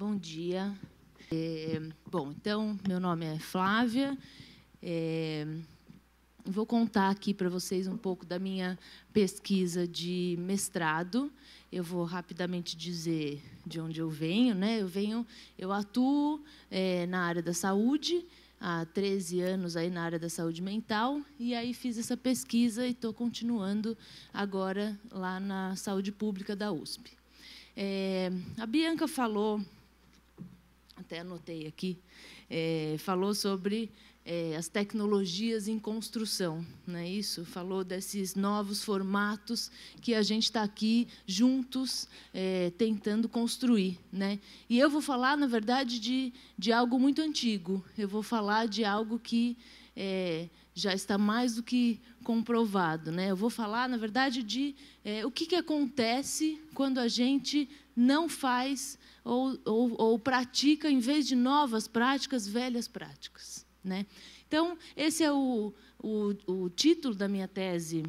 Bom dia. É, bom, então, meu nome é Flávia. É, vou contar aqui para vocês um pouco da minha pesquisa de mestrado. Eu vou rapidamente dizer de onde eu venho. Né? Eu venho, eu atuo é, na área da saúde há 13 anos aí na área da saúde mental e aí fiz essa pesquisa e estou continuando agora lá na saúde pública da USP. É, a Bianca falou, até anotei aqui, é, falou sobre é, as tecnologias em construção, não é isso? Falou desses novos formatos que a gente está aqui juntos é, tentando construir, né? E eu vou falar, na verdade, de, de algo muito antigo. Eu vou falar de algo que é, já está mais do que comprovado, né? Eu vou falar, na verdade, de é, o que, que acontece quando a gente não faz ou, ou, ou pratica, em vez de novas práticas, velhas práticas. Né? Então, esse é o, o, o título da minha tese.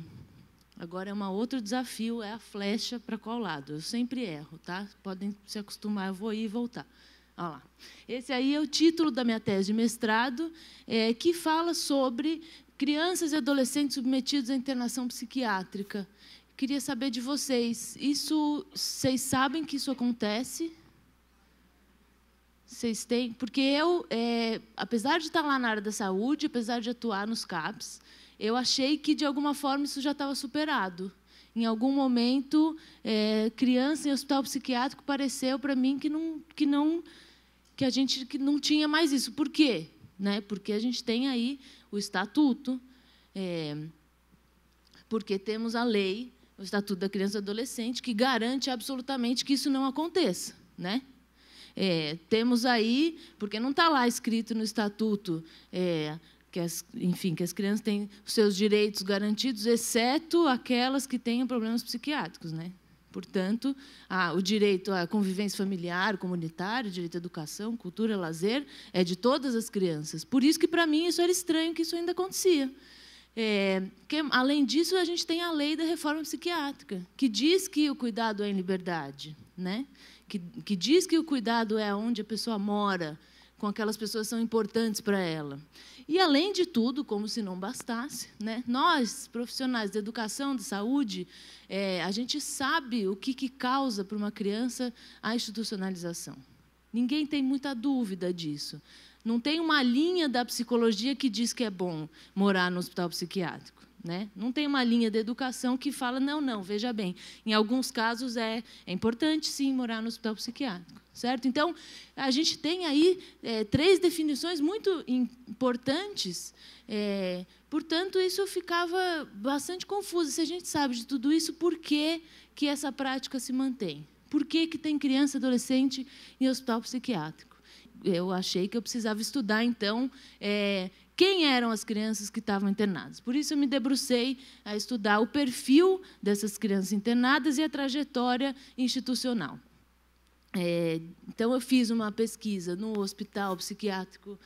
Agora é um outro desafio, é a flecha para qual lado. Eu sempre erro, tá? Podem se acostumar, eu vou ir e voltar. Olha lá. Esse aí é o título da minha tese de mestrado, é, que fala sobre crianças e adolescentes submetidos à internação psiquiátrica. Queria saber de vocês, isso, vocês sabem que isso acontece? Vocês têm? Porque eu, é, apesar de estar lá na área da saúde, apesar de atuar nos CAPs, eu achei que de alguma forma isso já estava superado. Em algum momento, é, criança em hospital psiquiátrico pareceu para mim que não, que não, que a gente que não tinha mais isso. Por quê? Né? Porque a gente tem aí o estatuto, é, porque temos a lei, o estatuto da criança e adolescente, que garante absolutamente que isso não aconteça, né? É, temos aí, porque não está lá escrito no estatuto, é, que as, enfim, que as crianças têm os seus direitos garantidos, exceto aquelas que tenham problemas psiquiátricos, né? Portanto, a, o direito à convivência familiar, comunitária, direito à educação, cultura, lazer, é de todas as crianças. Por isso que, para mim, isso era estranho que isso ainda acontecia. É, que, além disso, a gente tem a lei da reforma psiquiátrica, que diz que o cuidado é em liberdade. Né? que, que diz que o cuidado é onde a pessoa mora, com aquelas pessoas que são importantes para ela. E, além de tudo, como se não bastasse, né, nós, profissionais da educação, de saúde, é, a gente sabe o que, que causa para uma criança a institucionalização. Ninguém tem muita dúvida disso. Não tem uma linha da psicologia que diz que é bom morar no hospital psiquiátrico. Né? Não tem uma linha de educação que fala, não, não, veja bem, em alguns casos é, é importante sim morar no hospital psiquiátrico, certo? Então, a gente tem aí é, três definições muito importantes, é, portanto, isso ficava bastante confuso. Se a gente sabe de tudo isso, por que, que essa prática se mantém? Por que, que tem criança e adolescente em hospital psiquiátrico? Eu achei que eu precisava estudar, então, é, quem eram as crianças que estavam internadas. Por isso, eu me debrucei a estudar o perfil dessas crianças internadas e a trajetória institucional. É, então, eu fiz uma pesquisa no Hospital Psiquiátrico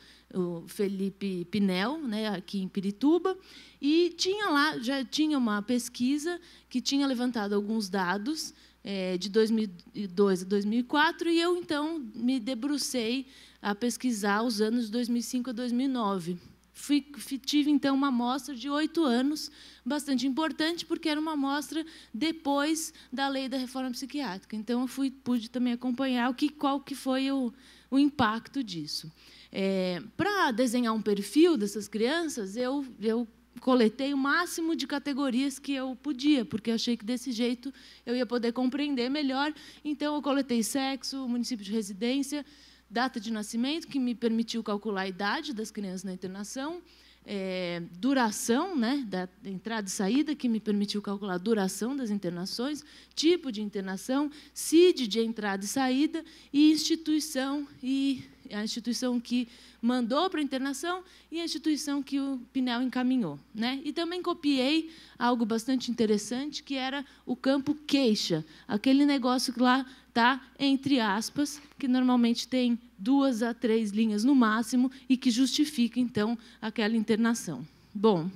Felipe Pinel, né, aqui em Pirituba, e tinha lá já tinha uma pesquisa que tinha levantado alguns dados é, de 2002 a 2004 e eu então me debrucei a pesquisar os anos de 2005 a 2009. Fui, tive, então, uma amostra de oito anos, bastante importante, porque era uma amostra depois da lei da reforma psiquiátrica. Então, eu fui, pude também acompanhar o que, qual que foi o, o impacto disso. É, Para desenhar um perfil dessas crianças, eu, eu coletei o máximo de categorias que eu podia, porque achei que desse jeito eu ia poder compreender melhor. Então, eu coletei sexo, município de residência, data de nascimento, que me permitiu calcular a idade das crianças na internação, é, duração né, da entrada e saída, que me permitiu calcular a duração das internações, tipo de internação, CID de entrada e saída, e instituição, e a instituição que mandou para a internação e a instituição que o Pinel encaminhou. Né? E também copiei algo bastante interessante, que era o campo queixa, aquele negócio que lá está entre aspas, que normalmente tem duas a três linhas no máximo e que justifica, então, aquela internação. Bom,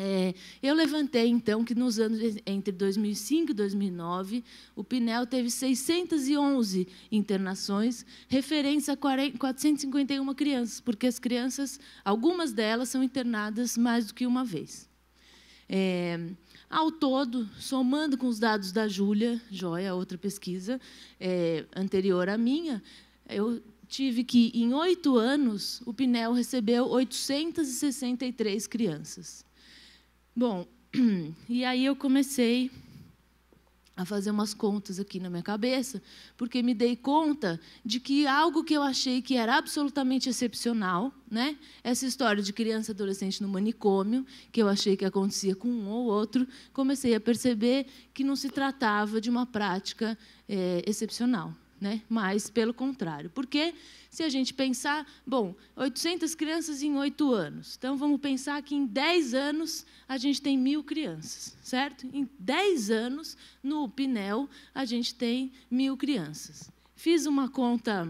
É, eu levantei, então, que nos anos entre 2005 e 2009, o Pinel teve 611 internações, referência a 451 crianças, porque as crianças, algumas delas são internadas mais do que uma vez. É, ao todo, somando com os dados da Júlia Joia, outra pesquisa é, anterior à minha, eu tive que, em oito anos, o Pinel recebeu 863 crianças. Bom, e aí eu comecei a fazer umas contas aqui na minha cabeça, porque me dei conta de que algo que eu achei que era absolutamente excepcional, né? Essa história de criança e adolescente no manicômio, que eu achei que acontecia com um ou outro, comecei a perceber que não se tratava de uma prática é, excepcional, né? Mas pelo contrário, porque se a gente pensar, bom, 800 crianças em oito anos, então vamos pensar que em 10 anos a gente tem mil crianças, certo? Em 10 anos, no Pinel, a gente tem mil crianças. Fiz uma conta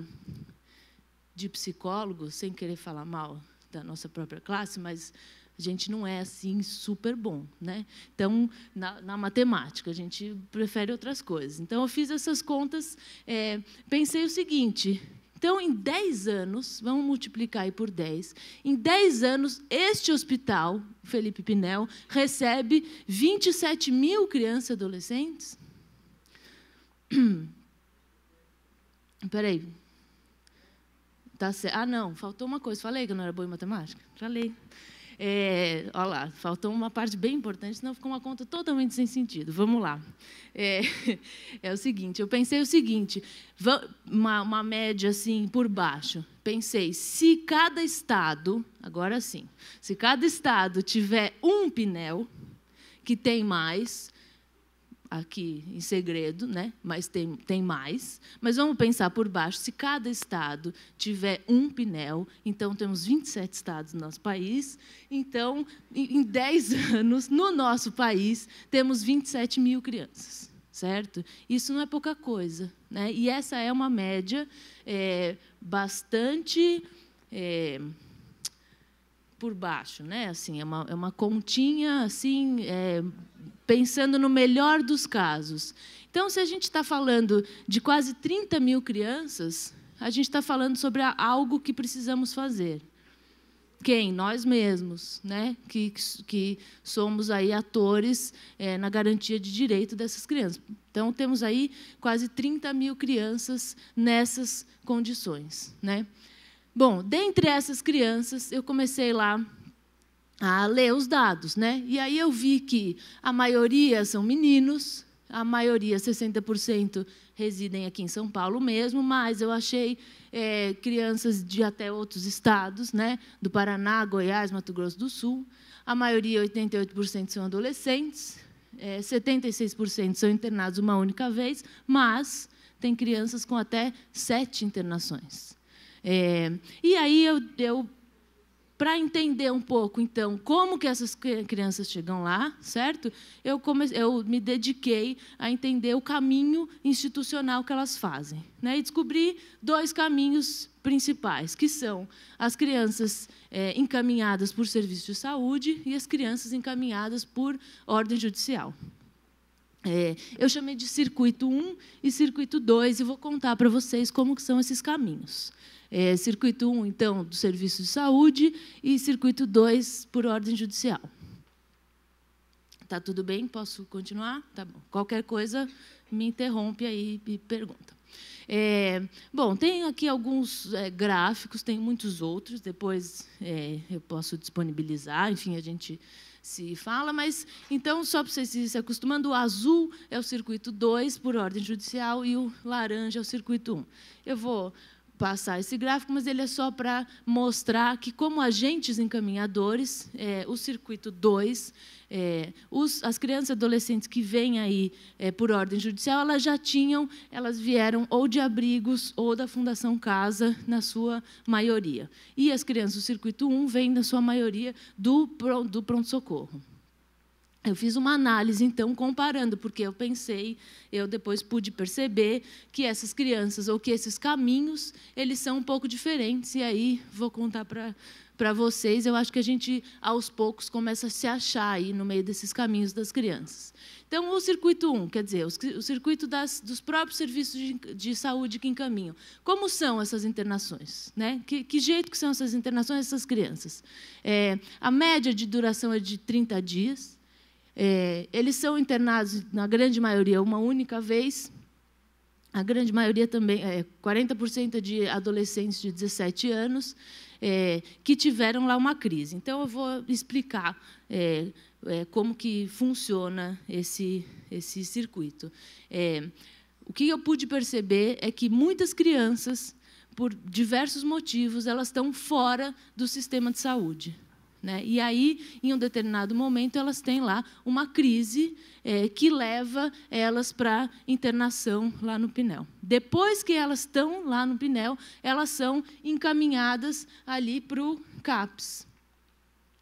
de psicólogo, sem querer falar mal da nossa própria classe, mas a gente não é assim super bom, né? Então, na, na matemática, a gente prefere outras coisas. Então, eu fiz essas contas, é, pensei o seguinte: então, em 10 anos, vamos multiplicar aí por 10, em 10 anos, este hospital, Felipe Pinel, recebe 27 mil crianças e adolescentes? Espera aí. Tá ah, não, faltou uma coisa. Falei que eu não era boa em matemática? Falei. É, olha lá, faltou uma parte bem importante, senão ficou uma conta totalmente sem sentido. Vamos lá. É, é o seguinte, eu pensei o seguinte, uma, uma média assim por baixo. Pensei, se cada estado, agora sim, se cada estado tiver um pinel, que tem mais, aqui em segredo, né? mas tem, tem mais. Mas vamos pensar por baixo: se cada estado tiver um Pinel, então temos 27 estados no nosso país, então, em 10 anos, no nosso país, temos 27 mil crianças. Certo? Isso não é pouca coisa. Né? E essa é uma média é, bastante. É, por baixo, né? Assim, é uma, é uma continha assim é, pensando no melhor dos casos. Então, se a gente está falando de quase 30 mil crianças, a gente está falando sobre algo que precisamos fazer. Quem? Nós mesmos, né? que, que somos aí atores é, na garantia de direito dessas crianças. Então, temos aí quase 30 mil crianças nessas condições. Né? Bom, dentre essas crianças, eu comecei lá a ler os dados, né? E aí eu vi que a maioria são meninos, a maioria, 60%, residem aqui em São Paulo mesmo, mas eu achei é, crianças de até outros estados, né? Do Paraná, Goiás, Mato Grosso do Sul. A maioria, 88%, são adolescentes, é, 76% são internados uma única vez, mas tem crianças com até sete internações. É, e aí eu, eu para entender um pouco, então, como que essas crianças chegam lá, certo? Eu, eu me dediquei a entender o caminho institucional que elas fazem. Né? E descobri dois caminhos principais, que são as crianças é, encaminhadas por serviço de saúde e as crianças encaminhadas por ordem judicial. É, eu chamei de circuito 1 e circuito 2 e vou contar para vocês como que são esses caminhos. É, circuito 1, então, do serviço de saúde, e circuito 2, por ordem judicial. Tá tudo bem? Posso continuar? Tá bom. Qualquer coisa, me interrompe aí e pergunta. É, bom, tem aqui alguns é, gráficos, tem muitos outros, depois é, eu posso disponibilizar, enfim, a gente se fala, mas então, só para vocês se acostumando, o azul é o circuito 2 por ordem judicial e o laranja é o circuito 1. Um. Eu vou passar esse gráfico, mas ele é só para mostrar que, como agentes encaminhadores, é, o circuito 2, é, as crianças e adolescentes que vêm aí é, por ordem judicial, elas já tinham, elas vieram ou de abrigos ou da Fundação Casa, na sua maioria. E as crianças do circuito 1 vêm, na sua maioria, do, do pronto-socorro. Eu fiz uma análise, então, comparando, porque eu pensei, eu depois pude perceber que essas crianças, ou que esses caminhos, eles são um pouco diferentes, e aí vou contar para vocês, eu acho que a gente, aos poucos, começa a se achar aí no meio desses caminhos das crianças. Então, o circuito 1, quer dizer, o circuito das, dos próprios serviços de, de, saúde que encaminham. Como são essas internações? Né? Que, que jeito que são essas internações dessas crianças? É, a média de duração é de 30 dias. É, eles são internados, na grande maioria, uma única vez. A grande maioria também, é, 40% de adolescentes de 17 anos, é, que tiveram lá uma crise. Então, eu vou explicar é, é, como que funciona esse, esse circuito. É, o que eu pude perceber é que muitas crianças, por diversos motivos, elas estão fora do sistema de saúde. Né? E aí, em um determinado momento, elas têm lá uma crise é, que leva elas para internação lá no Pinel. Depois que elas estão lá no Pinel, elas são encaminhadas ali para o CAPS.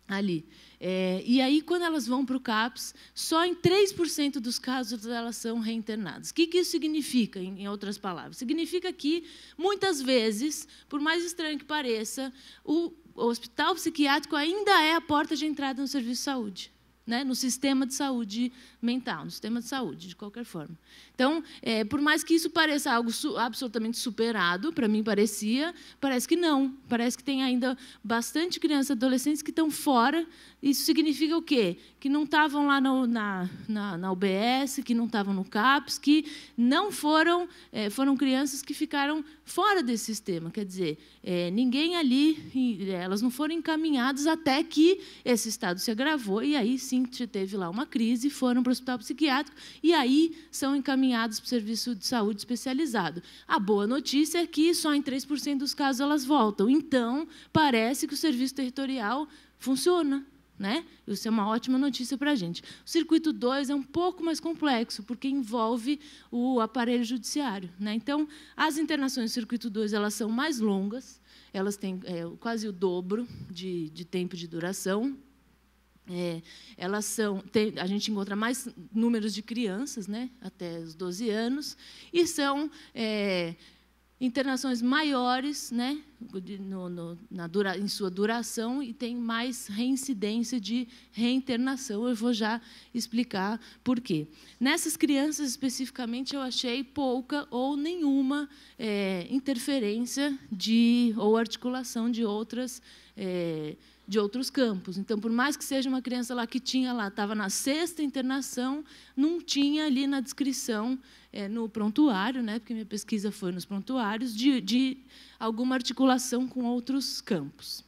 Ali. É, e aí, quando elas vão para o CAPS, só em 3% dos casos elas são reinternadas. O que, que isso significa, em, em, outras palavras? Significa que, muitas vezes, por mais estranho que pareça, o, o hospital psiquiátrico ainda é a porta de entrada no serviço de saúde né, no sistema de saúde mental, no sistema de saúde, de qualquer forma. Então, é, por mais que isso pareça algo su absolutamente superado, para mim parecia, parece que não. Parece que tem ainda bastante crianças e adolescentes que estão fora. Isso significa o quê? Que não estavam lá no, na, na, na, UBS, que não estavam no CAPS, que não foram, é, foram crianças que ficaram fora desse sistema. Quer dizer, é, ninguém ali, elas não foram encaminhadas até que esse estado se agravou, e aí sim teve lá uma crise, foram para o hospital psiquiátrico, e aí são encaminhados para o serviço de saúde especializado. A boa notícia é que só em 3% dos casos elas voltam. Então, parece que o serviço territorial funciona. Né? Isso é uma ótima notícia para a gente. O circuito 2 é um pouco mais complexo, porque envolve o aparelho judiciário. Né? Então, as internações do circuito 2 elas são mais longas, elas têm é, quase o dobro de, de tempo de duração. É, elas são, tem, a gente encontra mais números de crianças, né, até os 12 anos, e são é, internações maiores, né, no, no, na dura, em sua duração, e tem mais reincidência de reinternação. Eu vou já explicar por quê. Nessas crianças, especificamente, eu achei pouca ou nenhuma é, interferência de ou articulação de outras é, de outros campos. Então, por mais que seja uma criança lá que tinha lá, estava na sexta internação, não tinha ali na descrição, é, no prontuário, né, porque minha pesquisa foi nos prontuários, de, de alguma articulação com outros campos.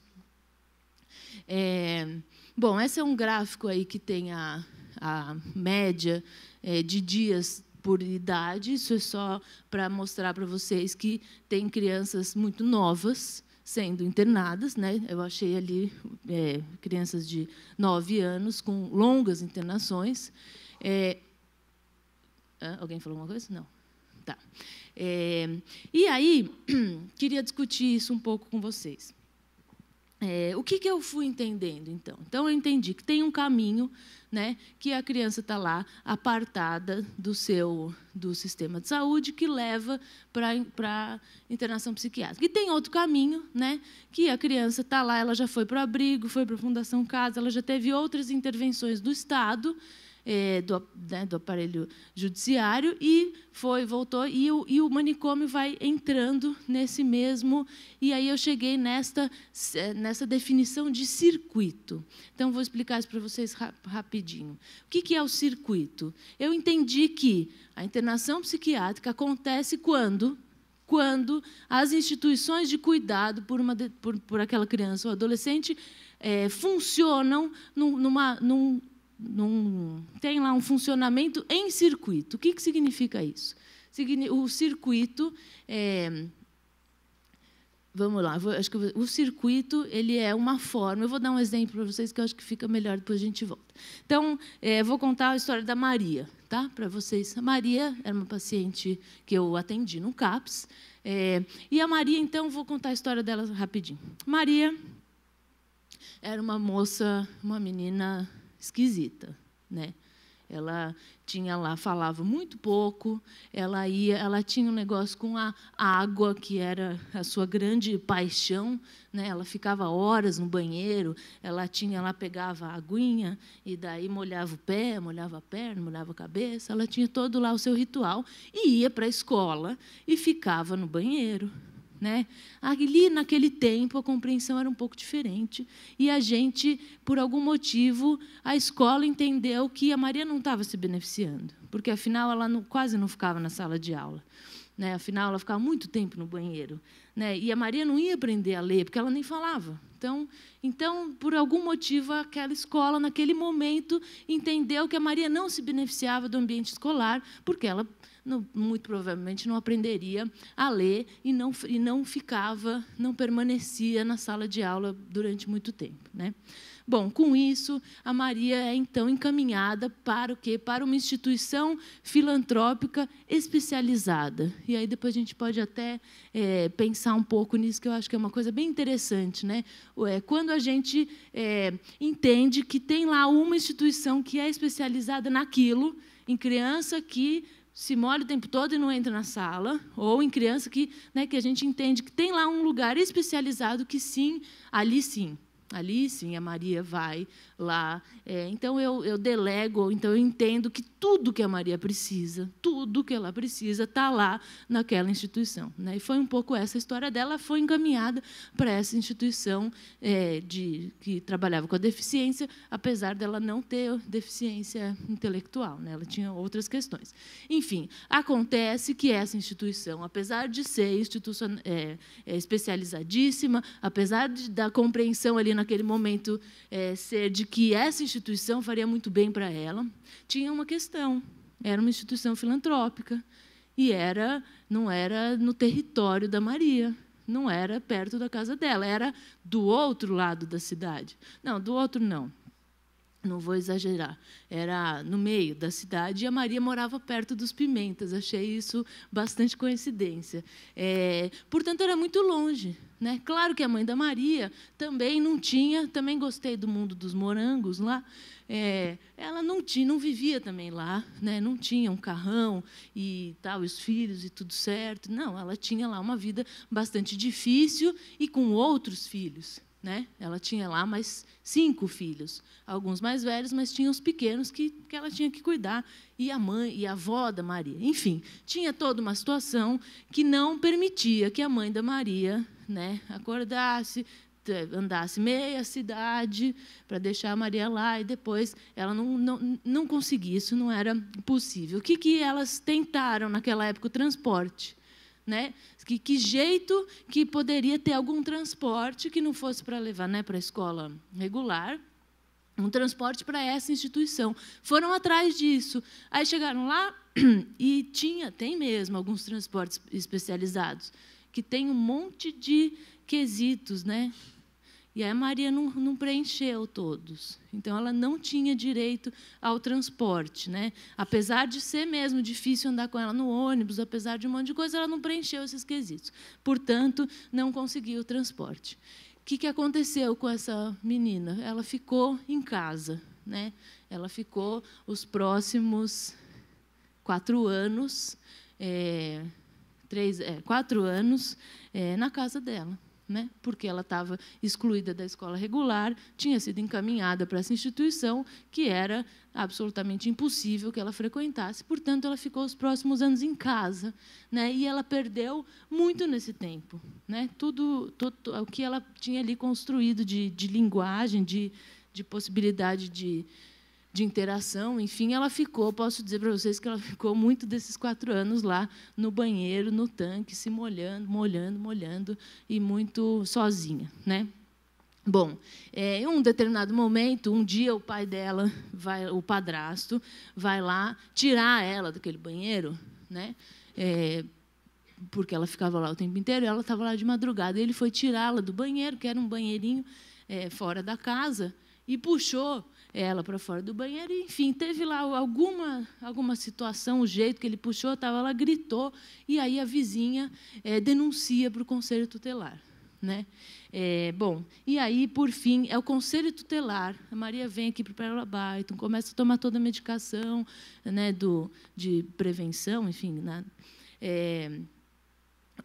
É, bom, esse é um gráfico aí que tem a, a média é, de dias por idade. Isso é só para mostrar para vocês que tem crianças muito novas sendo internadas, né? Eu achei ali é, crianças de nove anos com longas internações. É, alguém falou alguma coisa? Não. Tá. É, e aí queria discutir isso um pouco com vocês. É, o que, que eu fui entendendo, então? Então, eu entendi que tem um caminho né, que a criança está lá apartada do seu do sistema de saúde que leva para internação psiquiátrica. E tem outro caminho, né, que a criança está lá, ela já foi para o abrigo, foi para a Fundação Casa, ela já teve outras intervenções do Estado, é, do, né, do, aparelho judiciário e foi, voltou, e o, e o, manicômio vai entrando nesse mesmo. E aí eu cheguei nesta, nessa definição de circuito. Então, vou explicar isso para vocês rapidinho. O que, que é o circuito? Eu entendi que a internação psiquiátrica acontece quando quando as instituições de cuidado por, uma, por, por aquela criança ou adolescente é, funcionam num, numa, num num, tem lá um funcionamento em circuito. O que, que significa isso? O circuito é, Vamos lá, vou, acho que o circuito ele é uma forma. Eu vou dar um exemplo para vocês que eu acho que fica melhor depois a gente volta. Então, é, vou contar a história da Maria, tá? Para vocês. A Maria era uma paciente que eu atendi no CAPS. É, e a Maria, então, vou contar a história dela rapidinho. Maria era uma moça, uma menina esquisita, né? Ela tinha lá falava muito pouco. Ela ia, ela tinha um negócio com a água que era a sua grande paixão, né? Ela ficava horas no banheiro. Ela tinha, ela pegava a aguinha e daí molhava o pé, molhava a perna, molhava a cabeça. Ela tinha todo lá o seu ritual e ia para a escola e ficava no banheiro. Né? Ali, naquele tempo, a compreensão era um pouco diferente. E a gente, por algum motivo, a escola entendeu que a Maria não estava se beneficiando, porque, afinal, ela não, quase não ficava na sala de aula. Né? Afinal, ela ficava muito tempo no banheiro. Né? E a Maria não ia aprender a ler, porque ela nem falava. Então, então, por algum motivo, aquela escola, naquele momento, entendeu que a Maria não se beneficiava do ambiente escolar, porque ela não, muito provavelmente não aprenderia a ler e não, e não ficava, não permanecia na sala de aula durante muito tempo. Né? Bom, com isso, a Maria é então encaminhada para o quê? Para uma instituição filantrópica especializada. E aí depois a gente pode até é, pensar um pouco nisso, que eu acho que é uma coisa bem interessante. Né? É, quando a gente é, entende que tem lá uma instituição que é especializada naquilo, em criança que se molha o tempo todo e não entra na sala, ou em criança que, né, que a gente entende que tem lá um lugar especializado que sim, ali sim, ali sim a Maria vai lá. É, então eu, eu delego, então eu entendo que tudo que a Maria precisa, tudo que ela precisa, está lá naquela instituição. Né? E foi um pouco essa história dela, foi encaminhada para essa instituição é, de, que trabalhava com a deficiência, apesar dela não ter deficiência intelectual, né? ela tinha outras questões. Enfim, acontece que essa instituição, apesar de ser instituição é, é, especializadíssima, apesar de, da compreensão ali naquele momento é, ser de que essa instituição faria muito bem para ela, tinha uma questão. Era uma instituição filantrópica e era não era no território da Maria, não era perto da casa dela, era do outro lado da cidade. Não, do outro não. Não vou exagerar. Era no meio da cidade e a Maria morava perto dos Pimentas. Achei isso bastante coincidência. É, portanto, era muito longe. Né? Claro que a mãe da Maria também não tinha, também gostei do mundo dos morangos lá. É, ela não tinha, não vivia também lá, né? não tinha um carrão e tal, os filhos e tudo certo. Não, ela tinha lá uma vida bastante difícil e com outros filhos. Né? Ela tinha lá mais cinco filhos, alguns mais velhos, mas tinha os pequenos que, que ela tinha que cuidar, e a mãe e a avó da Maria. Enfim, tinha toda uma situação que não permitia que a mãe da Maria né, acordasse, andasse meia cidade para deixar a Maria lá e depois ela não, não, não conseguia, isso não era possível. O que, que elas tentaram naquela época? O transporte. Né? Que, que jeito que poderia ter algum transporte que não fosse para levar né, para a escola regular, um transporte para essa instituição. Foram atrás disso. Aí chegaram lá e tinha, tem mesmo alguns transportes especializados que tem um monte de quesitos, né? E a Maria não, não, preencheu todos. Então, ela não tinha direito ao transporte. Né? Apesar de ser mesmo difícil andar com ela no ônibus, apesar de um monte de coisa, ela não preencheu esses quesitos. Portanto, não conseguiu o transporte. O que, que aconteceu com essa menina? Ela ficou em casa. Né? Ela ficou os próximos quatro anos, é, três, é, quatro anos, é, na casa dela né? porque ela estava excluída da escola regular, tinha sido encaminhada para essa instituição, que era absolutamente impossível que ela frequentasse. Portanto, ela ficou os próximos anos em casa, né? E ela perdeu muito nesse tempo, né? Tudo, tudo o que ela tinha ali construído de, de linguagem, de, de possibilidade de de interação, enfim, ela ficou, posso dizer para vocês que ela ficou muito desses quatro anos lá no banheiro, no tanque, se molhando, molhando, molhando e muito sozinha, né? Bom, é, em um determinado momento, um dia o pai dela, vai, o padrasto, vai lá tirar ela daquele banheiro, né? É, porque ela ficava lá o tempo inteiro, e ela estava lá de madrugada. Ele foi tirá-la do banheiro, que era um banheirinho é, fora da casa, e puxou ela para fora do banheiro. Enfim, teve lá alguma, alguma situação, o jeito que ele puxou, estava lá, gritou, e aí a vizinha é, denuncia para o conselho tutelar. Né? É, bom, e aí, por fim, é o conselho tutelar. A Maria vem aqui para o Pérola Byton, começa a tomar toda a medicação né, do, de prevenção, enfim. Né? É,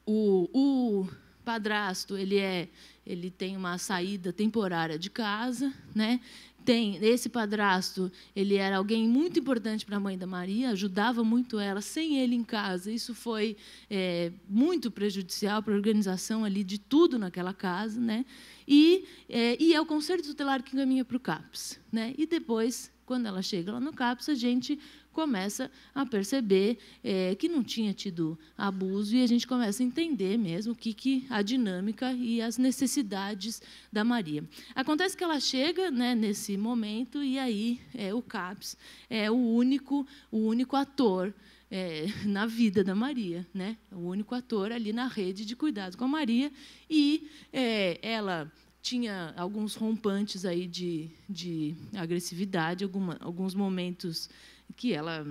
o, o padrasto ele é ele tem uma saída temporária de casa, né? Tem esse padrasto, ele era alguém muito importante para a mãe da Maria, ajudava muito ela, sem ele em casa. Isso foi é, muito prejudicial para a organização ali de tudo naquela casa, né? E é, e é o conselho tutelar que caminha para o CAPS, né? E depois, quando ela chega lá no CAPS, a gente começa a perceber é, que não tinha tido abuso e a gente começa a entender mesmo o que, que a dinâmica e as necessidades da Maria. Acontece que ela chega né, nesse momento e aí é, o CAPS é o único, o único ator é, na vida da Maria, né? O único ator ali na rede de cuidados com a Maria e é, ela tinha alguns rompantes aí de, de agressividade, alguma, alguns momentos que ela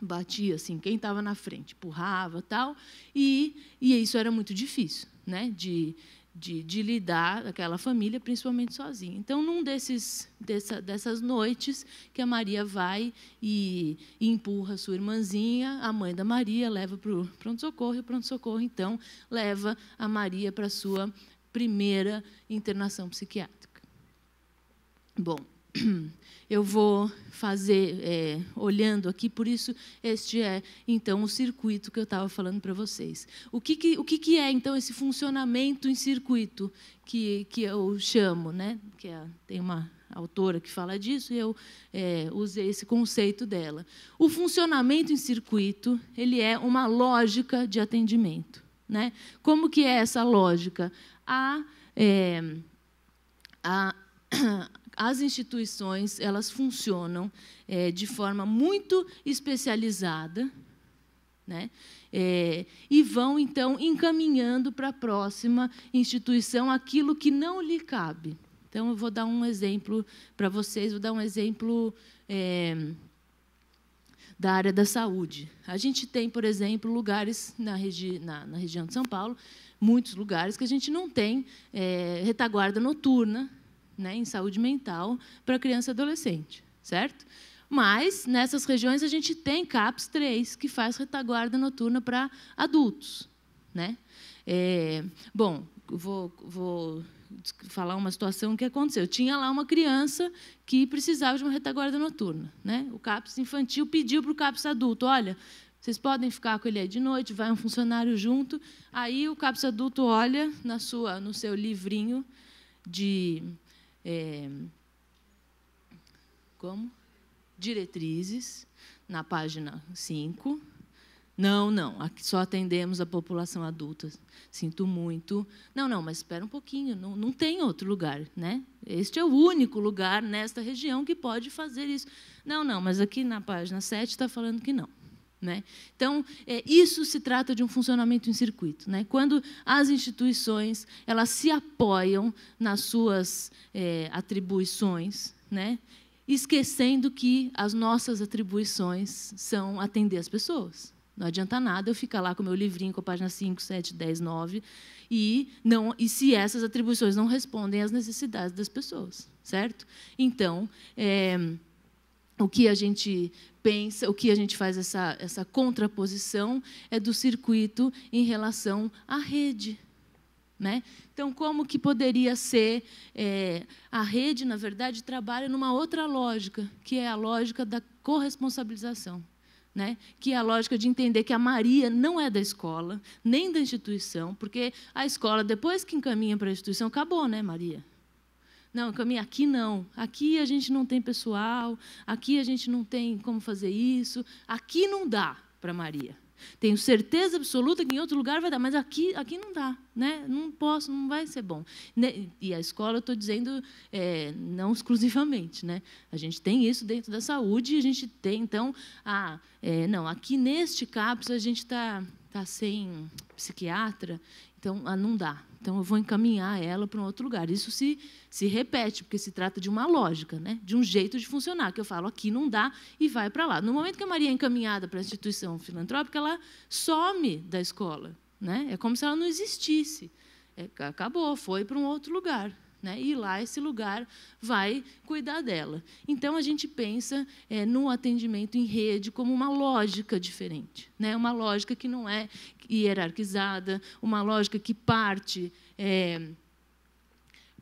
batia assim quem estava na frente, empurrava tal, e, e isso era muito difícil, né? De, de, de, lidar aquela família, principalmente sozinha. Então, num desses dessa, dessas noites que a Maria vai e, e empurra sua irmãzinha, a mãe da Maria leva para o pronto socorro e o pronto socorro então leva a Maria para sua primeira internação psiquiátrica. Bom, eu vou fazer é, olhando aqui, por isso este é então o circuito que eu estava falando para vocês. O que, que o que, que, é então esse funcionamento em circuito que, que eu chamo, né? Que é, tem uma autora que fala disso e eu é, usei esse conceito dela. O funcionamento em circuito ele é uma lógica de atendimento, né? Como que é essa lógica? A, é, a as instituições elas funcionam é, de forma muito especializada, né? É, e vão então encaminhando para a próxima instituição aquilo que não lhe cabe. Então eu vou dar um exemplo para vocês, vou dar um exemplo é, da área da saúde. A gente tem, por exemplo, lugares na, regi na, na região de São Paulo, muitos lugares que a gente não tem é, retaguarda noturna, né, em saúde mental para criança e adolescente, certo? Mas, nessas regiões, a gente tem CAPS 3, que faz retaguarda noturna para adultos. Né? É, bom, vou, vou falar uma situação que aconteceu. Tinha lá uma criança que precisava de uma retaguarda noturna. Né? O CAPS infantil pediu para o CAPS adulto, olha, vocês podem ficar com ele aí de noite, vai um funcionário junto. Aí o CAPS adulto olha na sua, no seu livrinho de é, como? Diretrizes, na página 5. Não, não, só atendemos a população adulta. Sinto muito. Não, não, mas espera um pouquinho, não, não tem outro lugar, né? Este é o único lugar nesta região que pode fazer isso. Não, não, mas aqui na página 7 está falando que não. Né? Então, é, isso se trata de um funcionamento em circuito. Né? Quando as instituições elas se apoiam nas suas é, atribuições, né? esquecendo que as nossas atribuições são atender as pessoas. Não adianta nada eu ficar lá com o meu livrinho com a página 5, 7, 10, 9 e não e se essas atribuições não respondem às necessidades das pessoas, certo? Então, é, o que a gente pensa, o que a gente faz essa, essa contraposição é do circuito em relação à rede. Né? Então, como que poderia ser é, a rede, na verdade, trabalha numa outra lógica, que é a lógica da corresponsabilização. Né? que é a lógica de entender que a Maria não é da escola, nem da instituição, porque a escola, depois que encaminha para a instituição, acabou, né, Maria? Não, caminho aqui não. Aqui a gente não tem pessoal, aqui a gente não tem como fazer isso, aqui não dá para Maria. Tenho certeza absoluta que em outro lugar vai dar, mas aqui, aqui não dá, né? Não posso, não vai ser bom. E a escola, eu estou dizendo, é, não exclusivamente, né? A gente tem isso dentro da saúde, a gente tem, então, ah, é, não, aqui neste CAPS a gente está tá sem psiquiatra, então ah, não dá. Então, eu vou encaminhar ela para um outro lugar. Isso se, se repete, porque se trata de uma lógica, né? de um jeito de funcionar, que eu falo aqui não dá e vai para lá. No momento que a Maria é encaminhada para a instituição filantrópica, ela some da escola. Né? É como se ela não existisse. É, acabou, foi para um outro lugar. Né? E lá esse lugar vai cuidar dela. Então a gente pensa é, no atendimento em rede como uma lógica diferente, né? Uma lógica que não é hierarquizada, uma lógica que parte é,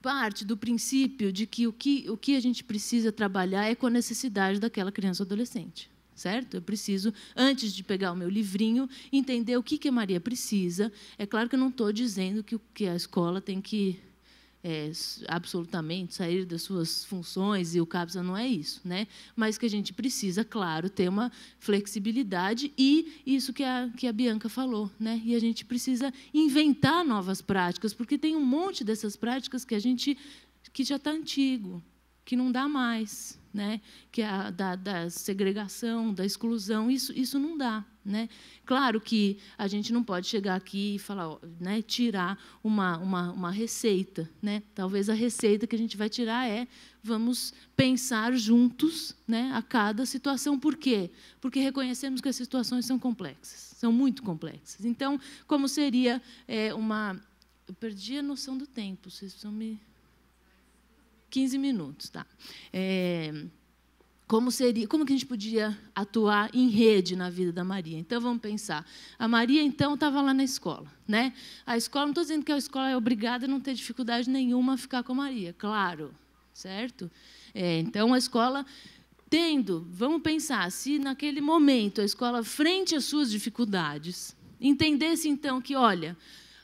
parte do princípio de que o, que o que a gente precisa trabalhar é com a necessidade daquela criança ou adolescente certo? Eu preciso, antes de pegar o meu livrinho, entender o que, que a Maria precisa. É claro que eu não estou dizendo que, que a escola tem que é, absolutamente sair das suas funções e o CAPSA não é isso, né? Mas que a gente precisa, claro, ter uma flexibilidade e isso que a, que a Bianca falou, né? E a gente precisa inventar novas práticas, porque tem um monte dessas práticas que a gente que já está antigo, que não dá mais, né? que é a da, da, segregação, da exclusão, isso, isso não dá. Né? Claro que a gente não pode chegar aqui e falar, né, tirar uma, uma, uma receita. Né? Talvez a receita que a gente vai tirar é vamos pensar juntos né, a cada situação. Por quê? Porque reconhecemos que as situações são complexas, são muito complexas. Então, como seria é, uma. Eu perdi a noção do tempo, vocês precisam me 15 minutos, tá? É, como seria, como que a gente podia atuar em rede na vida da Maria? Então vamos pensar. A Maria então estava lá na escola, né? A escola, não estou dizendo que a escola é obrigada a não ter dificuldade nenhuma a ficar com a Maria, claro, certo? É, então a escola tendo, vamos pensar, se naquele momento a escola frente às suas dificuldades entendesse então que, olha,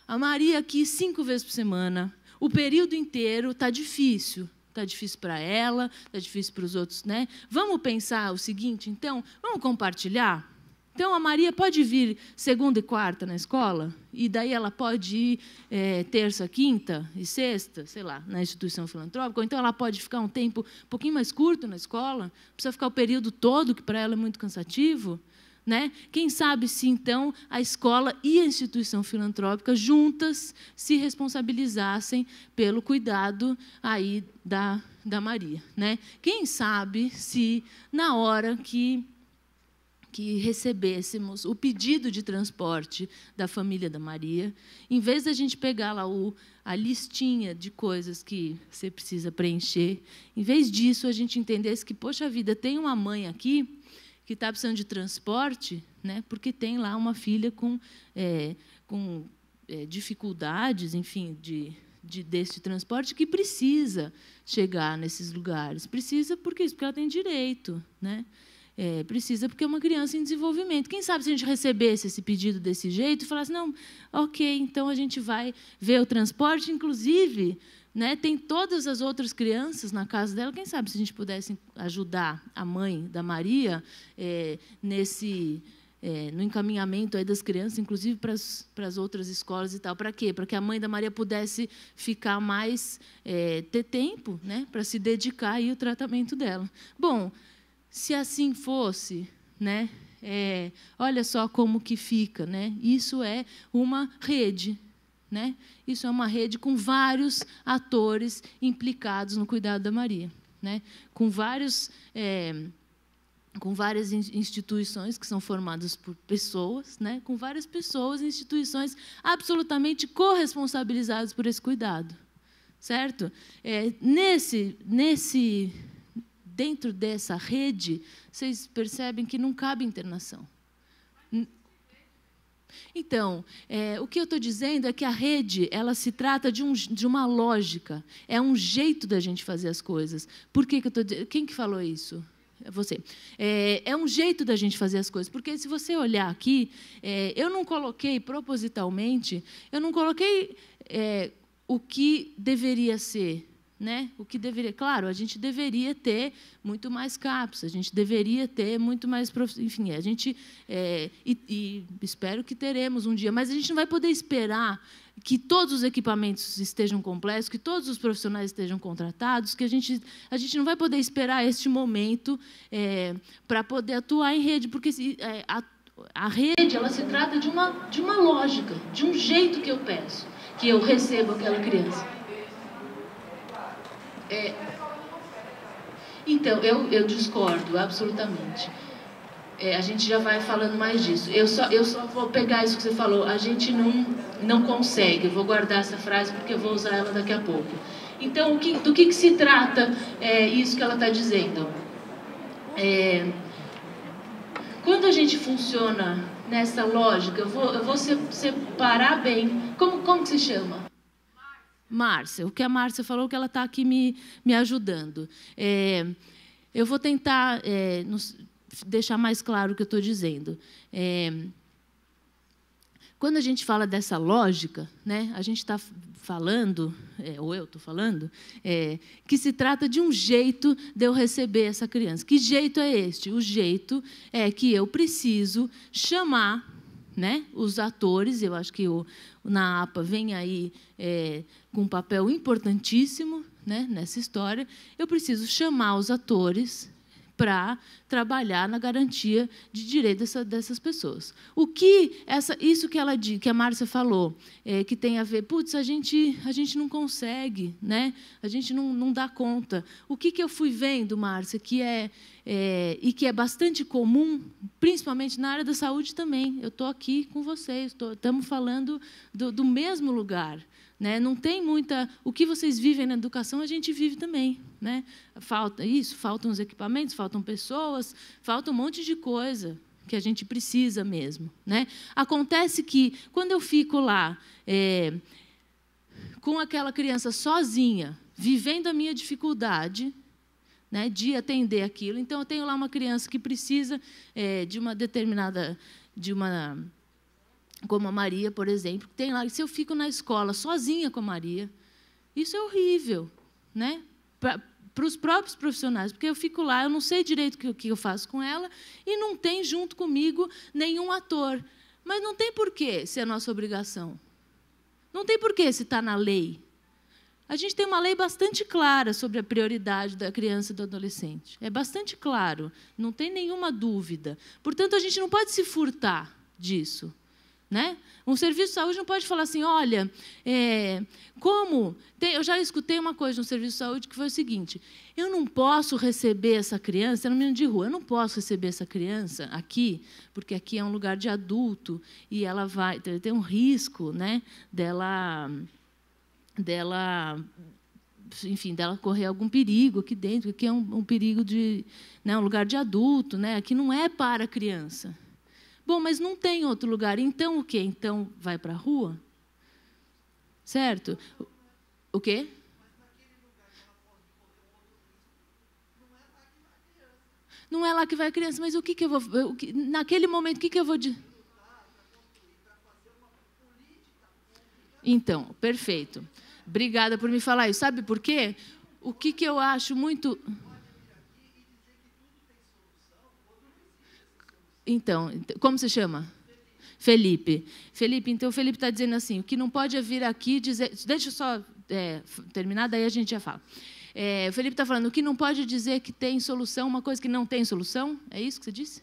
a Maria aqui cinco vezes por semana, o período inteiro está difícil está difícil para ela, está difícil para os outros, né? Vamos pensar o seguinte, então, vamos compartilhar? Então, a Maria pode vir segunda e quarta na escola, e daí ela pode ir é, terça, quinta e sexta, sei lá, na instituição filantrópica, ou então ela pode ficar um tempo um pouquinho mais curto na escola, precisa ficar o período todo, que para ela é muito cansativo. Né? Quem sabe se então a escola e a instituição filantrópica juntas se responsabilizassem pelo cuidado aí da, da Maria, né? Quem sabe se na hora que que recebêssemos o pedido de transporte da família da Maria, em vez da gente pegar lá o, a listinha de coisas que você precisa preencher, em vez disso a gente entendesse que, poxa vida, tem uma mãe aqui que está precisando de transporte, né, porque tem lá uma filha com, é, com é, dificuldades, enfim, de, de, desse transporte, que precisa chegar nesses lugares. Precisa porque, porque ela tem direito. Né? É, precisa porque é uma criança em desenvolvimento. Quem sabe se a gente recebesse esse pedido desse jeito e falasse, não, ok, então a gente vai ver o transporte, inclusive né? Tem todas as outras crianças na casa dela. Quem sabe se a gente pudesse ajudar a mãe da Maria é, nesse é, no encaminhamento aí das crianças, inclusive para as, para as outras escolas e tal. Para quê? Para que a mãe da Maria pudesse ficar mais, é, ter tempo né, para se dedicar aí ao tratamento dela. Bom, se assim fosse, né, é, olha só como que fica. Né? Isso é uma rede. Né? Isso é uma rede com vários atores implicados no cuidado da Maria, né? com, vários, é, com várias instituições que são formadas por pessoas, né? com várias pessoas e instituições absolutamente corresponsabilizadas por esse cuidado. Certo? É, nesse, nesse, dentro dessa rede, vocês percebem que não cabe internação. Então, é, o que eu estou dizendo é que a rede ela se trata de, um, de uma lógica, é um jeito da gente fazer as coisas. Por que, que eu estou Quem que falou isso? É você. É, é, um jeito da gente fazer as coisas, porque se você olhar aqui, é, eu não coloquei propositalmente, eu não coloquei é, o que deveria ser né? O que deveria, claro, a gente deveria ter muito mais CAPS, a gente deveria ter muito mais, enfim, a gente é, e, e, espero que teremos um dia, mas a gente não vai poder esperar que todos os equipamentos estejam completos, que todos os profissionais estejam contratados, que a gente a gente não vai poder esperar este momento é, para poder atuar em rede, porque é, a, a rede ela se trata de uma de uma lógica, de um jeito que eu peço, que eu recebo aquela criança. É, então, eu, eu discordo absolutamente. é, a gente já vai falando mais disso. Eu só, eu só vou pegar isso que você falou. A gente não, não consegue. Eu vou guardar essa frase porque eu vou usar ela daqui a pouco. Então, o que, do que, que se trata é, isso que ela está dizendo? É, quando a gente funciona nessa lógica, eu vou, eu vou separar bem. Como, como que se chama? Márcia. O que a Márcia falou que ela está aqui me, me ajudando. É, eu vou tentar é, nos, deixar mais claro o que eu estou dizendo. É, quando a gente fala dessa lógica, né, a gente está falando, é, ou eu estou falando, é, que se trata de um jeito de eu receber essa criança. Que jeito é este? O jeito é que eu preciso chamar né, os atores, eu acho que o, na APA vem aí é, com um papel importantíssimo né, nessa história, eu preciso chamar os atores para trabalhar na garantia de direito dessa, dessas pessoas. O que essa, isso que ela que a Márcia falou, é, que tem a ver, putz, a gente a gente não consegue, né? A gente não, não dá conta. O que, que eu fui vendo, Márcia, que é, é e que é bastante comum, principalmente na área da saúde também. Eu estou aqui com vocês, estamos falando do, do mesmo lugar. Né? Não tem muita. O que vocês vivem na educação, a gente vive também. Né? Falta isso, faltam os equipamentos, faltam pessoas, falta um monte de coisa que a gente precisa mesmo. Né? Acontece que, quando eu fico lá é, com aquela criança sozinha, vivendo a minha dificuldade, né, de atender aquilo. Então, eu tenho lá uma criança que precisa é, de uma determinada, de uma como a Maria, por exemplo, tem lá, se eu fico na escola sozinha com a Maria, isso é horrível, né? Para os próprios profissionais, porque eu fico lá, eu não sei direito o que eu faço com ela, e não tem junto comigo nenhum ator. Mas não tem porquê se é nossa obrigação. Não tem porquê se está na lei. A gente tem uma lei bastante clara sobre a prioridade da criança e do adolescente. É bastante claro, não tem nenhuma dúvida. Portanto, a gente não pode se furtar disso. Né? Um serviço de saúde não pode falar assim, olha, é, como. Tem, eu já escutei uma coisa no serviço de saúde que foi o seguinte: eu não posso receber essa criança, era um menino de rua, eu não posso receber essa criança aqui, porque aqui é um lugar de adulto e ela vai. Tem um risco né, dela. dela enfim, dela correr algum perigo aqui dentro, aqui é um, um perigo de né, um lugar de adulto, né? Aqui não é para criança. Bom, mas não tem outro lugar. Então o quê? Então vai para a rua? Certo? O quê? Não é lá que vai a criança, mas o que, que eu vou. O que, naquele momento, o que, que eu vou dizer? Então, perfeito. Obrigada por me falar isso. Sabe por quê? O que, que eu acho muito. Então, como se chama? Felipe. Felipe, então Felipe está dizendo assim: o que não pode é vir aqui dizer. Deixa eu só é, terminar, daí a gente já fala. É, Felipe está falando: o que não pode dizer que tem solução, uma coisa que não tem solução? É isso que você disse?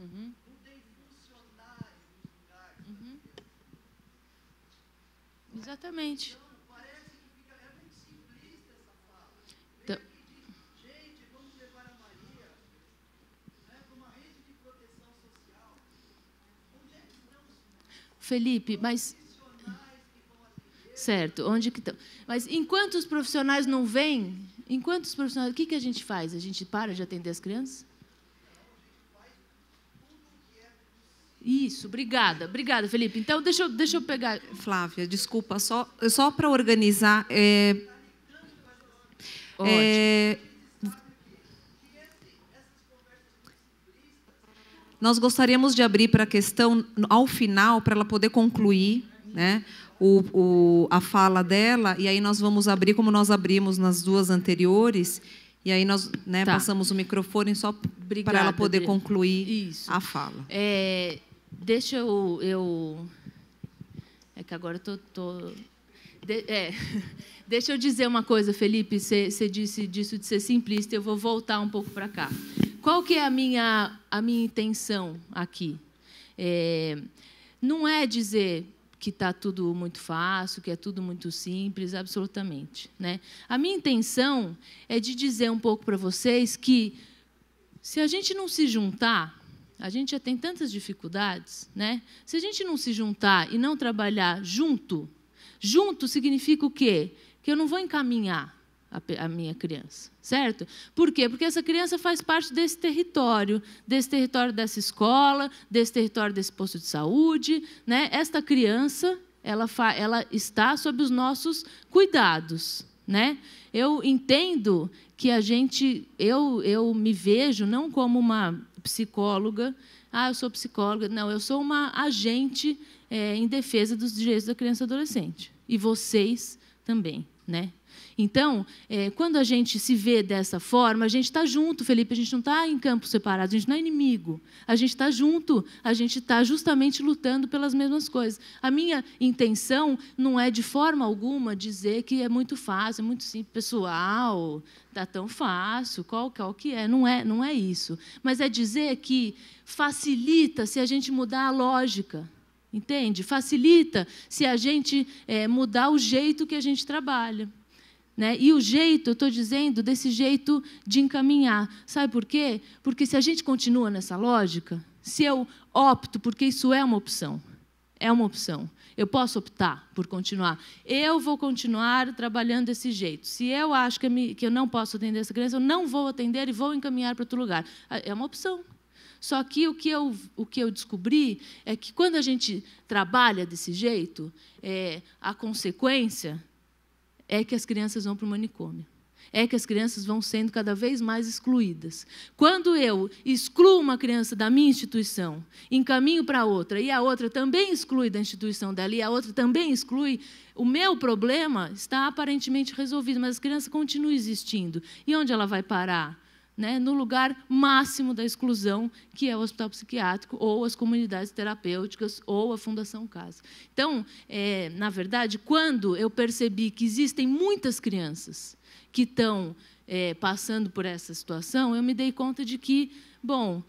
Uhum. Não tem funcionário no lugar. Uhum. Exatamente. Então, parece que fica, é muito simplista essa fala. Então, diz, gente, vamos levar a Maria né, para uma rede de proteção social. Onde é que estão os Felipe, mas. Certo, onde que estão? Mas enquanto os profissionais não vêm, enquanto os profissionais, o que, que a gente faz? A gente para de atender as crianças? Isso, obrigada, obrigada, Felipe. Então, deixa eu, deixa eu pegar. Flávia, desculpa, só, só para organizar. É, é, nós gostaríamos de abrir para a questão, ao final, para ela poder concluir. né, o, o, a fala dela, e aí nós vamos abrir, como nós abrimos nas duas anteriores, e aí nós né, tá. passamos o microfone só para ela poder Adriana. concluir Isso. a fala. É, deixa eu, eu. É que agora eu tô, tô de, é, deixa eu dizer uma coisa, Felipe. Você disse disso de ser simplista. Eu vou voltar um pouco para cá. Qual que é a minha a minha intenção aqui? É, não é dizer que está tudo muito fácil, que é tudo muito simples, absolutamente. Né? A minha intenção é de dizer um pouco para vocês que, se a gente não se juntar, a gente já tem tantas dificuldades, né? Se a gente não se juntar e não trabalhar junto, junto significa o quê? Que eu não vou encaminhar a, minha criança, certo? Por quê? Porque essa criança faz parte desse território, desse território dessa escola, desse território desse posto de saúde, né? Esta criança, ela, ela está sob os nossos cuidados, né? Eu entendo que a gente, eu, eu me vejo não como uma psicóloga, ah, eu sou psicóloga, não, eu sou uma agente é, em defesa dos direitos da criança e adolescente. E vocês também, né? Então, é, quando a gente se vê dessa forma, a gente está junto, Felipe, a gente não está em campos separados, a gente não é inimigo. A gente está junto, a gente está justamente lutando pelas mesmas coisas. A minha intenção não é, de forma alguma, dizer que é muito fácil, é muito simples, pessoal, está tão fácil, qual, qual que é. Não, é. não é isso. Mas é dizer que facilita se a gente mudar a lógica. Entende? Facilita se a gente é, mudar o jeito que a gente trabalha. Né? E o jeito, eu estou dizendo, desse jeito de encaminhar. Sabe por quê? Porque se a gente continua nessa lógica, se eu opto, porque isso é uma opção, é uma opção. Eu posso optar por continuar. Eu vou continuar trabalhando desse jeito. Se eu acho que me, que eu não posso atender essa criança, eu não vou atender e vou encaminhar para outro lugar. É uma opção. Só que o que eu, o que eu descobri é que quando a gente trabalha desse jeito, é, a consequência é que as crianças vão para o manicômio. É que as crianças vão sendo cada vez mais excluídas. Quando eu excluo uma criança da minha instituição, encaminho para outra, e a outra também exclui da instituição dela, e a outra também exclui, o meu problema está aparentemente resolvido, mas a criança continua existindo. E onde ela vai parar? Né, no lugar máximo da exclusão, que é o hospital psiquiátrico, ou as comunidades terapêuticas, ou a Fundação Casa. Então, é, na verdade, quando eu percebi que existem muitas crianças que estão é, passando por essa situação, eu me dei conta de que, bom,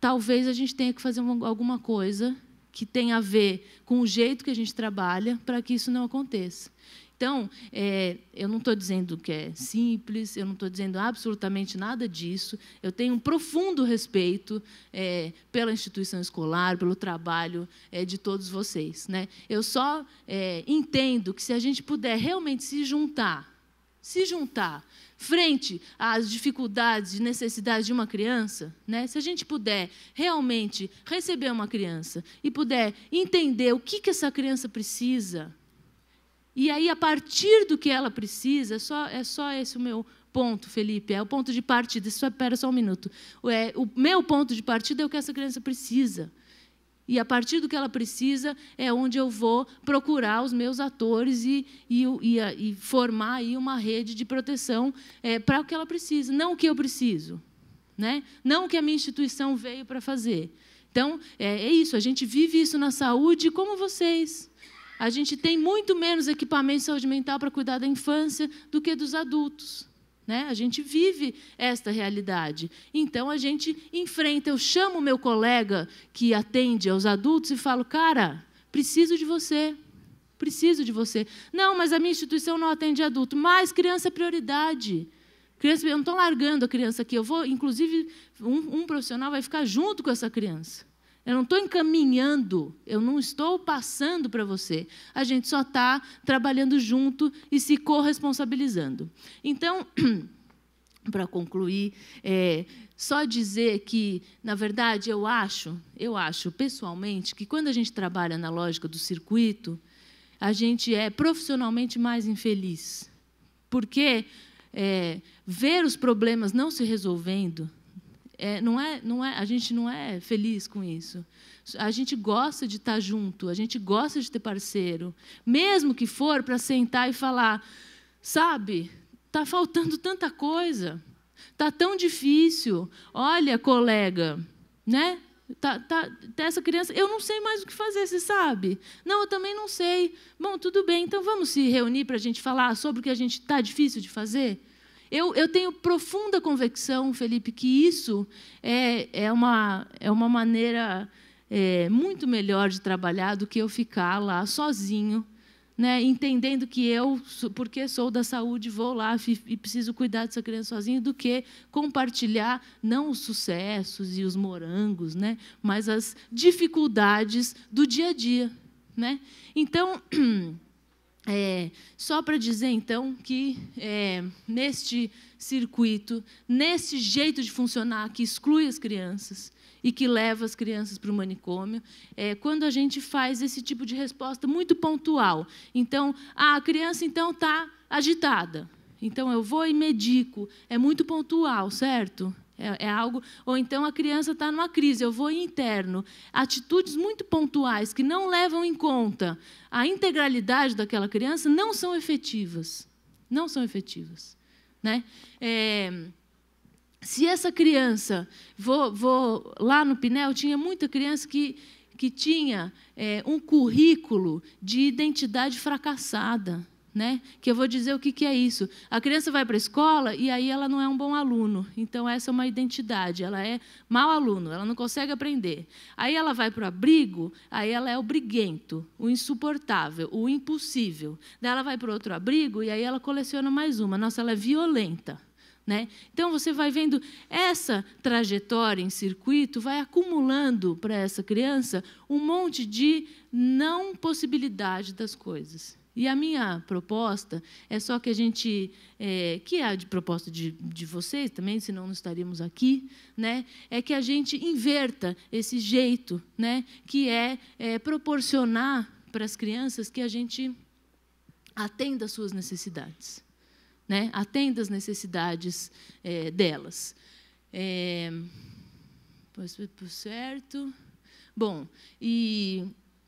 talvez a gente tenha que fazer uma, alguma coisa que tenha a ver com o jeito que a gente trabalha para que isso não aconteça. Então, é, eu não estou dizendo que é simples, eu não estou dizendo absolutamente nada disso. Eu tenho um profundo respeito é, pela instituição escolar, pelo trabalho é, de todos vocês. Né? Eu só é, entendo que se a gente puder realmente se juntar, se juntar frente às dificuldades e necessidades de uma criança, né? se a gente puder realmente receber uma criança e puder entender o que, que essa criança precisa, e aí, a partir do que ela precisa, só, é só esse o meu ponto, Felipe, é o ponto de partida. Espera só um minuto. É, o meu ponto de partida é o que essa criança precisa. E a partir do que ela precisa é onde eu vou procurar os meus atores e, e, e, e formar aí uma rede de proteção é, para o que ela precisa, não o que eu preciso, né? não o que a minha instituição veio para fazer. Então, é, é isso, a gente vive isso na saúde como vocês. A gente tem muito menos equipamento de saúde mental para cuidar da infância do que dos adultos. Né? A gente vive esta realidade. Então a gente enfrenta. Eu chamo o meu colega que atende aos adultos e falo: cara, preciso de você. Preciso de você. Não, mas a minha instituição não atende adulto. Mas criança é prioridade. Criança, eu não estou largando a criança aqui. Eu vou, inclusive, um, um profissional vai ficar junto com essa criança. Eu não estou encaminhando, eu não estou passando para você. A gente só está trabalhando junto e se corresponsabilizando. Então, para concluir, é, só dizer que, na verdade, eu acho, eu acho pessoalmente que quando a gente trabalha na lógica do circuito, a gente é profissionalmente mais infeliz, porque é, ver os problemas não se resolvendo é, não é, não é, a gente não é feliz com isso. A gente gosta de estar junto, a gente gosta de ter parceiro, mesmo que for para sentar e falar, sabe, está faltando tanta coisa, está tão difícil. Olha, colega, né? Tá, tá, tá, essa criança, eu não sei mais o que fazer, você sabe? Não, eu também não sei. Bom, tudo bem, então vamos se reunir para a gente falar sobre o que a gente está difícil de fazer? Eu, eu, tenho profunda convicção, Felipe, que isso é, é, uma, é uma maneira é, muito melhor de trabalhar do que eu ficar lá sozinho né, entendendo que eu, porque sou da saúde, vou lá e preciso cuidar dessa criança sozinho, do que compartilhar não os sucessos e os morangos, né, mas as dificuldades do dia a dia. Né? Então, é, só para dizer, então, que é, neste circuito, nesse jeito de funcionar que exclui as crianças, e que leva as crianças para o manicômio, é, quando a gente faz esse tipo de resposta muito pontual. Então, ah, a criança então está agitada, então eu vou e medico. É muito pontual, certo? É, é algo. Ou então a criança está numa crise, eu vou interno. Atitudes muito pontuais que não levam em conta a integralidade daquela criança não são efetivas. Não são efetivas. Né? É, se essa criança, vou, vou lá no Pinel, tinha muita criança que, que tinha é, um currículo de identidade fracassada. Né? Que eu vou dizer o que, que é isso. A criança vai para a escola e aí ela não é um bom aluno. Então, essa é uma identidade. Ela é mau aluno, ela não consegue aprender. Aí ela vai para o abrigo, aí ela é o briguento, o insuportável, o impossível. Daí ela vai para outro abrigo e aí ela coleciona mais uma. Nossa, ela é violenta. Né? Então, você vai vendo essa trajetória em circuito, vai acumulando para essa criança um monte de não possibilidade das coisas. E a minha proposta é só que a gente, é, que é a de proposta de, de vocês também, senão não estaríamos aqui, né, é que a gente inverta esse jeito, né, que é, é proporcionar para as crianças que a gente atenda às suas necessidades né? atenda às necessidades é, delas. É, certo. Bom, e,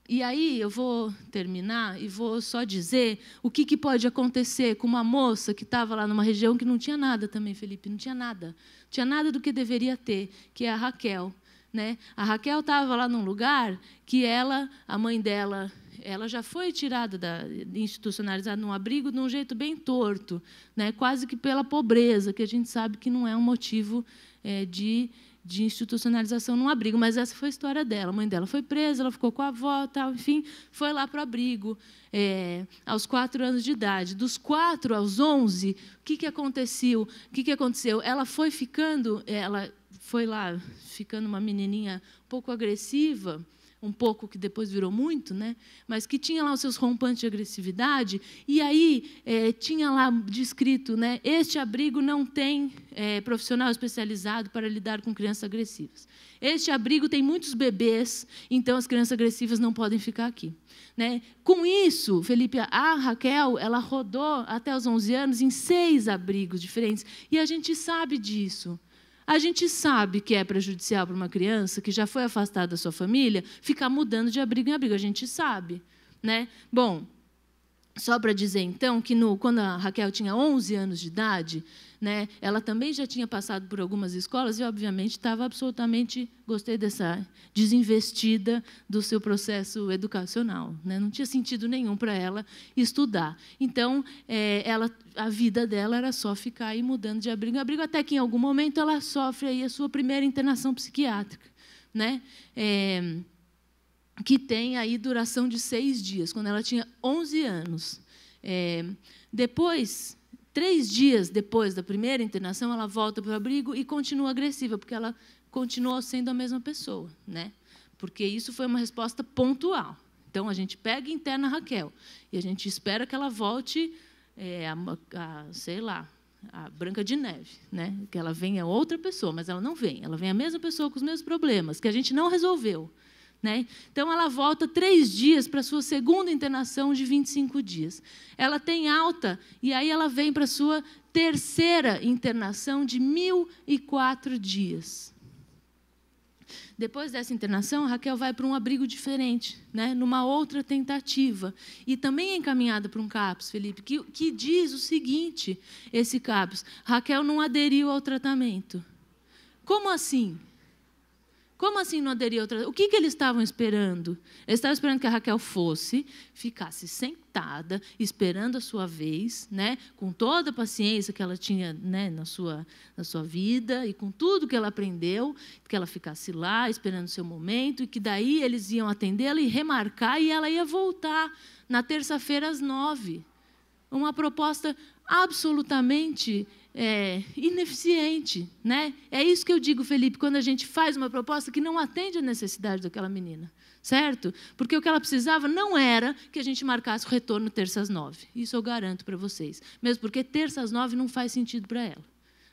e aí eu vou terminar e vou só dizer o que, que pode acontecer com uma moça que estava lá numa região que não tinha nada também, Felipe, não tinha nada. Não tinha nada do que deveria ter, que é a Raquel. Né? A Raquel estava lá num lugar que ela, a mãe dela ela já foi tirada da institucionalizada num abrigo de um jeito bem torto, né? quase que pela pobreza, que a gente sabe que não é um motivo é, de, de institucionalização num abrigo, mas essa foi a história dela. A mãe dela foi presa, ela ficou com a avó, tal, enfim, foi lá para o abrigo é, aos quatro anos de idade. Dos quatro aos onze, o que, que aconteceu? O que, que aconteceu? Ela foi ficando, ela foi lá ficando uma menininha um pouco agressiva um pouco que depois virou muito, né? mas que tinha lá os seus rompantes de agressividade, e aí é, tinha lá descrito, né? este abrigo não tem é, profissional especializado para lidar com crianças agressivas. Este abrigo tem muitos bebês, então as crianças agressivas não podem ficar aqui. Né? Com isso, Felipe, a Raquel, ela rodou até os 11 anos em seis abrigos diferentes, e a gente sabe disso. A gente sabe que é prejudicial para uma criança que já foi afastada da sua família ficar mudando de abrigo em abrigo. A gente sabe. Né? Bom, só para dizer, então, que no, quando a Raquel tinha 11 anos de idade, né, ela também já tinha passado por algumas escolas e, obviamente, estava absolutamente. Gostei dessa desinvestida do seu processo educacional. Né? Não tinha sentido nenhum para ela estudar. Então, é, ela, a vida dela era só ficar aí mudando de abrigo em abrigo, até que, em algum momento, ela sofre aí a sua primeira internação psiquiátrica. Né? É, que tem aí duração de seis dias, quando ela tinha 11 anos. É, depois, três dias depois da primeira internação, ela volta para o abrigo e continua agressiva, porque ela continuou sendo a mesma pessoa, né? Porque isso foi uma resposta pontual. Então a gente pega e interna a Raquel e a gente espera que ela volte é, a, a, sei lá, a Branca de Neve, né? Que ela venha outra pessoa, mas ela não vem. Ela vem a mesma pessoa com os mesmos problemas que a gente não resolveu. Né? Então, ela volta três dias para a sua segunda internação de 25 dias. Ela tem alta, e aí ela vem para a sua terceira internação de 1.004 dias. Depois dessa internação, Raquel vai para um abrigo diferente, né? numa outra tentativa. E também é encaminhada para um CAPS, Felipe, que, que diz o seguinte: esse CAPS, Raquel não aderiu ao tratamento. Como assim? Como assim não aderiu outra? O que, que eles estavam esperando? Eles estavam esperando que a Raquel fosse, ficasse sentada, esperando a sua vez, né? com toda a paciência que ela tinha né? na, sua, na sua vida e com tudo que ela aprendeu, que ela ficasse lá, esperando o seu momento, e que daí eles iam atendê-la e remarcar, e ela ia voltar na terça-feira às nove. Uma proposta absolutamente é, ineficiente. Né? É isso que eu digo, Felipe, quando a gente faz uma proposta que não atende à necessidade daquela menina. Certo? Porque o que ela precisava não era que a gente marcasse o retorno terça às nove. Isso eu garanto para vocês. Mesmo porque terça às nove não faz sentido para ela.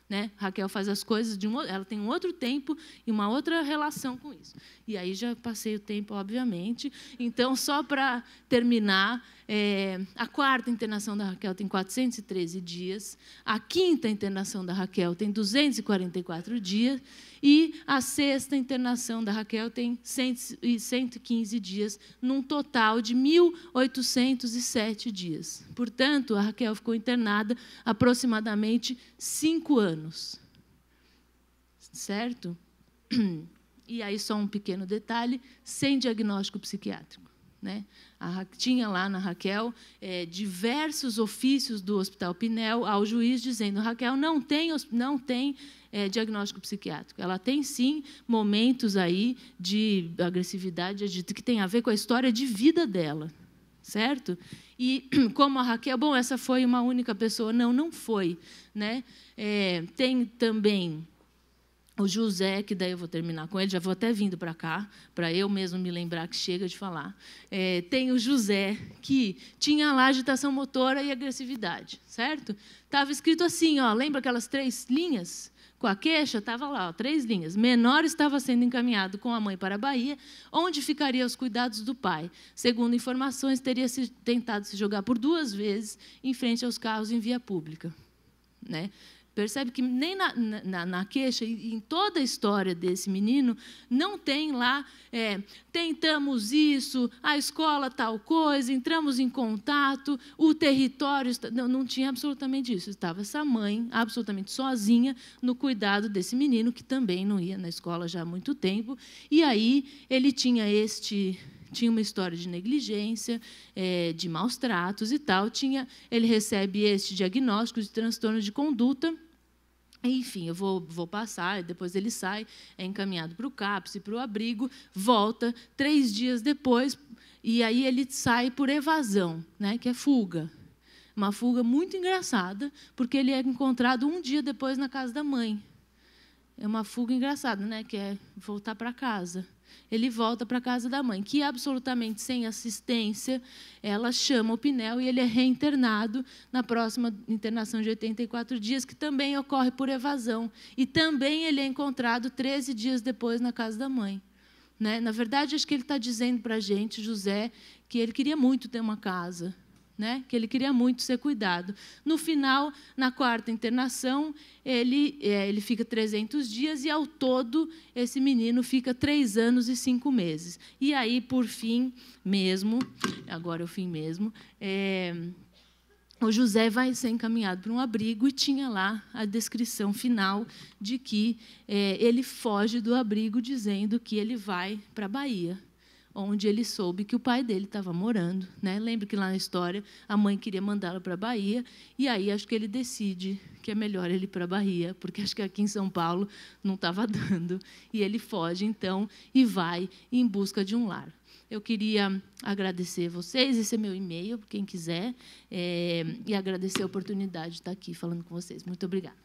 Né? Raquel faz as coisas de um, ela tem um outro tempo e uma outra relação com isso. E aí já passei o tempo, obviamente. Então, só para terminar, é, a quarta internação da Raquel tem 413 dias, a quinta internação da Raquel tem 244 dias e a sexta internação da Raquel tem 115 dias, num total de 1.807 dias. Portanto, a Raquel ficou internada aproximadamente cinco anos. Certo? E aí, só um pequeno detalhe: sem diagnóstico psiquiátrico. Né? A, tinha lá na Raquel é, diversos ofícios do Hospital Pinel ao juiz dizendo: Raquel não tem, não tem é, diagnóstico psiquiátrico. Ela tem sim momentos aí de agressividade de, que tem a ver com a história de vida dela, certo? E como a Raquel, bom, essa foi uma única pessoa, não, não foi, né? É, tem também o José, que daí eu vou terminar com ele, já vou até vindo para cá, para eu mesmo me lembrar que chega de falar. É, tem o José, que tinha lá agitação motora e agressividade, certo? Estava escrito assim, ó, lembra aquelas três linhas? Com a queixa, estava lá, ó, três linhas. Menor estava sendo encaminhado com a mãe para a Bahia, onde ficaria os cuidados do pai. Segundo informações, teria se, tentado se jogar por duas vezes em frente aos carros em via pública. Né? Percebe que nem na, na, na, queixa, em toda a história desse menino, não tem lá, é, tentamos isso, a escola tal coisa, entramos em contato, o território. Não, não tinha absolutamente isso. Estava essa mãe, absolutamente sozinha, no cuidado desse menino, que também não ia na escola já há muito tempo. E aí ele tinha este tinha uma história de negligência, é, de maus tratos e tal. Tinha, ele recebe este diagnóstico de transtorno de conduta. Enfim, eu vou, vou passar, depois ele sai, é encaminhado para o CAPS e para o abrigo, volta três dias depois, e aí ele sai por evasão, né, que é fuga. Uma fuga muito engraçada, porque ele é encontrado um dia depois na casa da mãe. É uma fuga engraçada, né, que é voltar para casa ele volta para a casa da mãe, que absolutamente sem assistência, ela chama o Pinel e ele é reinternado na próxima internação de 84 dias, que também ocorre por evasão. E também ele é encontrado 13 dias depois na casa da mãe. Né? Na verdade, acho que ele está dizendo para a gente, José, que ele queria muito ter uma casa, né? que ele queria muito ser cuidado. No final, na quarta internação, ele, é, ele fica 300 dias e, ao todo, esse menino fica três anos e cinco meses. E aí, por fim mesmo, agora é o fim mesmo, é, o José vai ser encaminhado para um abrigo e tinha lá a descrição final de que é, ele foge do abrigo dizendo que ele vai para a Bahia onde ele soube que o pai dele estava morando. Né? Lembra que lá na história a mãe queria mandá-lo para a Bahia, e aí acho que ele decide que é melhor ele ir para a Bahia, porque acho que aqui em São Paulo não estava dando. E ele foge, então, e vai em busca de um lar. Eu queria agradecer vocês, esse é meu e-mail, quem quiser, é, e agradecer a oportunidade de estar aqui falando com vocês. Muito obrigada.